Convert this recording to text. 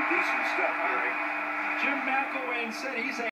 pretty decent stuff, Gary. Jim McElwain said he's a